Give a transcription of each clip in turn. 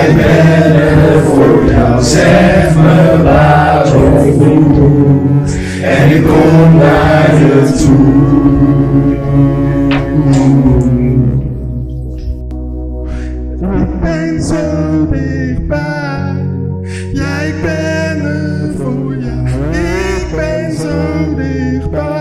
Jij bent er voor jou. Zeg me waarom. hoe. En ik kom naar je toe. Ik ben zo dichtbij. Jij bent er voor jou. Ik ben zo dichtbij.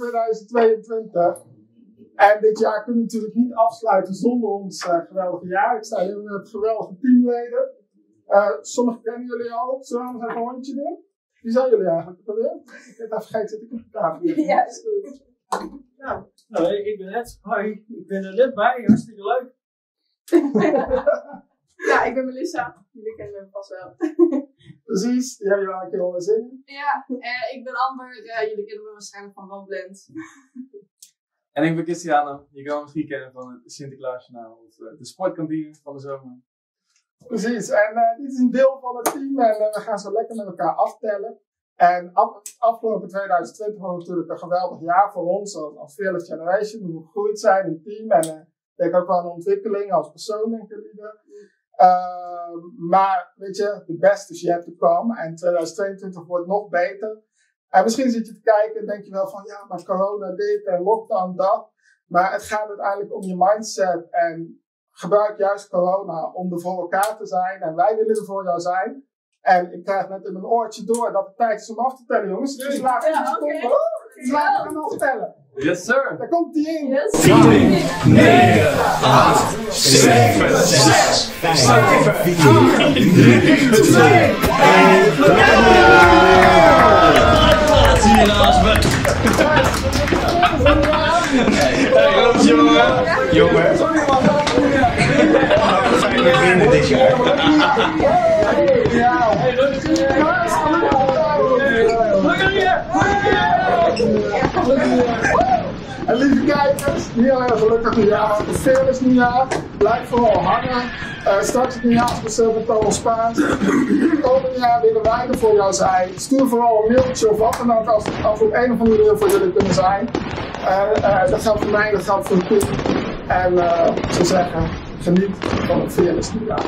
2022. En dit jaar kunnen we natuurlijk niet afsluiten zonder ons eh, geweldige jaar. Ik sta hier met geweldige teamleden. Eh sommigen kennen jullie al. Zullen we een hondje doen? Wie zijn jullie eigenlijk alweer? Ik even vergeten, zit ik op de tafel. Ja. Nou, Nou, ik ben Ed. Hoi, ik ben er net bij. Hartstikke leuk. Ja, ik ben Melissa. Jullie kennen me pas wel. Precies, die hebben jullie al een keer horen zingen. Ja, eh, ik ben Amber. Ja, jullie kennen me waarschijnlijk van Woonblend. En ik ben Cristiano. Je kan me misschien kennen van het Sinterklaasjournaal of eh, de sportkantine van de zomer. Precies, en eh, dit is een deel van het team en eh, we gaan zo lekker met elkaar aftellen. En af, afgelopen 2020 was natuurlijk een geweldig jaar voor ons als, als Fearless Generation. Hoe we gegroeid zijn in het team en eh, ik denk ook wel een ontwikkeling als persoon, denken jullie. Uh, maar weet je, de beste is yet to come en 2022 wordt nog beter. En misschien zit je te kijken en denk je wel van ja, maar corona dit en lockdown dat. Maar het gaat uiteindelijk om je mindset en gebruik juist corona om er voor elkaar te zijn. En wij willen er voor jou zijn. En ik krijg net in mijn oortje door dat het tijd is om af te tellen, jongens. Laat ja. Dus laten we gaan aftellen. Yes, sir! Daar komt hij in. Yes. 10, 9, 8, 7, 6, 5, 4, 3, 2, 1. Zie je naast me? Hey, klopt jongen. Jongen. Zijn we vrienden dit jaar? En lieve kijkers, heel erg gelukkig nieuwjaar. Het fearless nieuwjaar. Blijf vooral hangen. Uh, straks het nieuwjaarsbestel van Total Spaans. Komend jaar willen wij er voor jou zijn. Stuur vooral een mailtje of wat dan ook als, als we op een of andere manier voor jullie kunnen zijn. Uh, uh, dat geldt voor mij, dat geldt voor het team. En ik zou zeggen, geniet van het fearless nieuwjaar.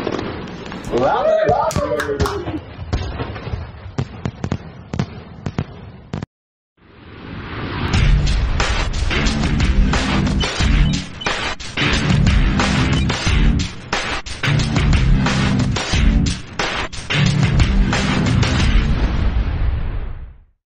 Later. Later.